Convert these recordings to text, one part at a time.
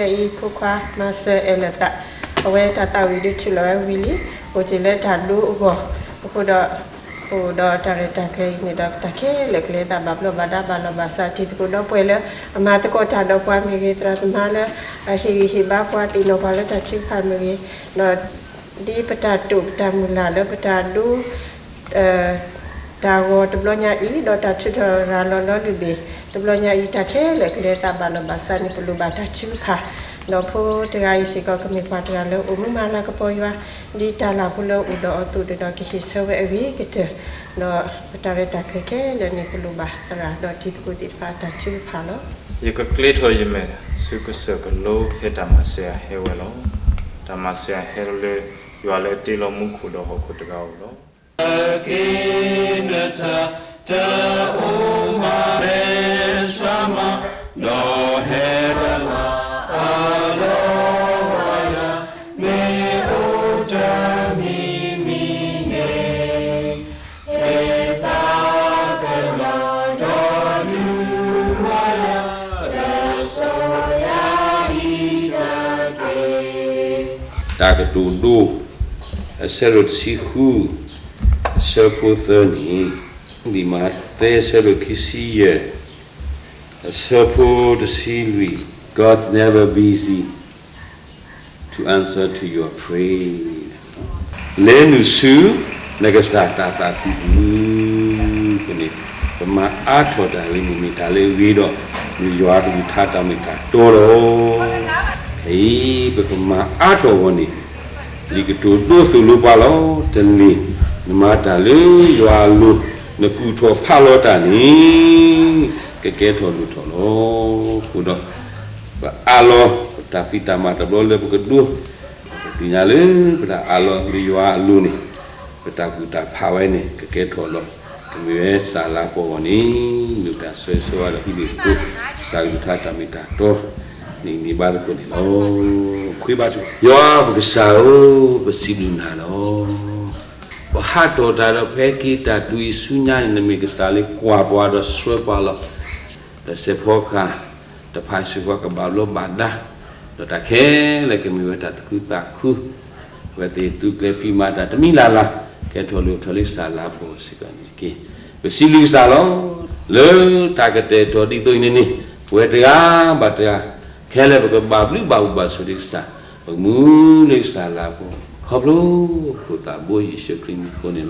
ခဲဤဖုခွာမဆဲအလတာအဝဲတတဝီဒီချူလောဝီလီဟိုချီလက်တာလူဥကောအခုတော့ဟိုတော့တရတခဲနေတော့တခဲလက်ကလေးတာဘဘလဘဒါဘလဘစာတီကိုတော့ပွဲလေအ မတကောတာတော့ပွားမိကြီးတရသမလာဟီဟီဘာပွားတီနောဘာလတချီဖာမိကြီးနော်ဒီပတာတုပတာမူလာလပတာဒူအဲဒါကိုတဘလညာဤတော့တချထရာလောလောလူဘီတဘလညာဤတခဲလက်ကလေးတာဘလဘစာနိပလူဘာတချီဖာနော်ဖို့တရားရစီကကမိပါတရားလို့ဥမမလာကပေါ်ရွာဒီတလာဖလို့ဥတော်သူတော်ကိစ္စဝဲအဝိကတဲ့နော်ပတရတခခဲလည်းနိပလူဘာတရာတော့တိကူတိပါတချူဖာလို့ ye ko kle tho ye me su ko se ko lo he ta ma se he we lo ta ma se he le yo le ti lo mu khu ta ketunduh aserut sihu. A serpothani, di mate serokisiye, a serpo the silvi. God's never busy to answer to your prayer. Lenusu, nagasata tapidu, kene, kama ato da lini mitale wido, ni yuak mitata mitatoro. ခေပကမအာထောဝနိလီကတူဒုသုလူပါလောတလီ နမတာလေရွာလူနကူထောဖလောတာနီကကဲထောလူထောလောခုတော့ဘာအလောတာပိတမတဘလောလေဘကဒုဒီညာလေပဒါအလောလီရွာလူနိပတာကူတာဖာဝဲနိကကဲထောလောကမေဆာလာပေါ်ဝနိလူတာဆွဲဆွဲရဟိဒီတုစာယူထတာမိတာတော့ ni ni ba ko ni lo khwi ba chu yo ba ka sa o ba si lu na lo ba ha to da ro phe ki ta tu i su nya ni mi ka sa le kwa bwa do swe pa lo da se pho ka da pha su ka ba lo ba da da ta khe le ke mi wa ta ku ta khu wa te tu ke fi ma da ta mi la la ke tho lu tho le sa la po si ka ni ke ba si lu sa lo le ta ka te to di to ni ni we ta ba ta ခဲလဲဘကဘာဘလူဘာဘာဆိုဒီစတာဘမူလေးစတာလာကို ခေါပလို့ကိုတာဘိုးယေရှုခရစ်ကိုနေ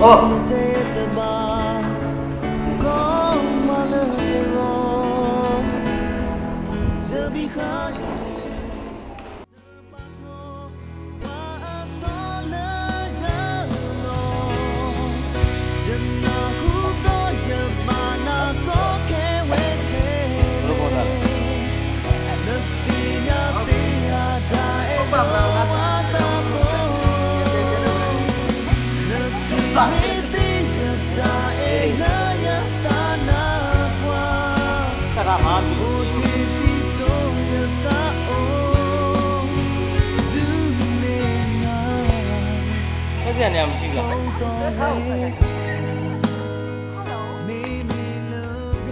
Oh, oh. တာဟာမီဆက်စရာနေရာမရှိဘူးလား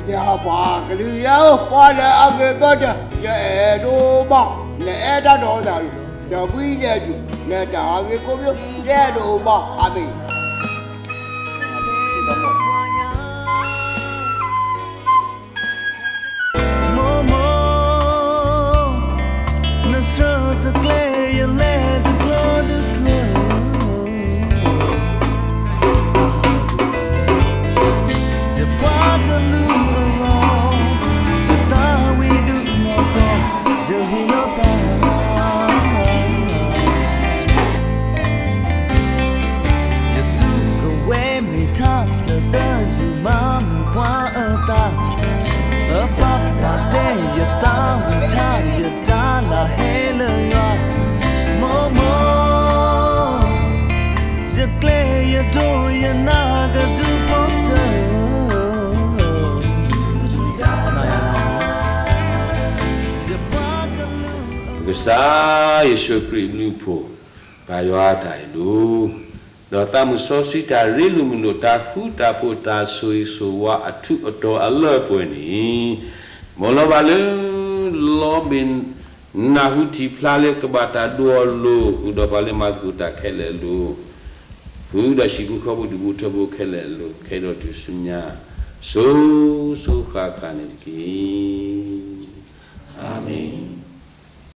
ကြာပါကလူရောပါလာအကေကတော့ရဲတို့မလဲအတတော်သာလို့တပီးရဲ့ကျူလဲတာကေကိုပြရဲတို့မအမေ Có စားယေရှုခရစ်လူဖို့ဘာရွာတိုင်လို့တော့တမှုစောစီတာရီလူမနတာခုတာဖို့တာဆွေဆိုဝအထုအတော်အလောပွင့်နီမောလဘလလောဘင်နာဟုတီဖလာလေကဘာတာဒိုလိုဥဒဘလေမတ်ကူတာခဲလေလိုဘူးဒရှိကူခဘဒူတဘခဲလေလိုခဲတော့သူစညာဆိုဆိုခါခါနေကီအာမင်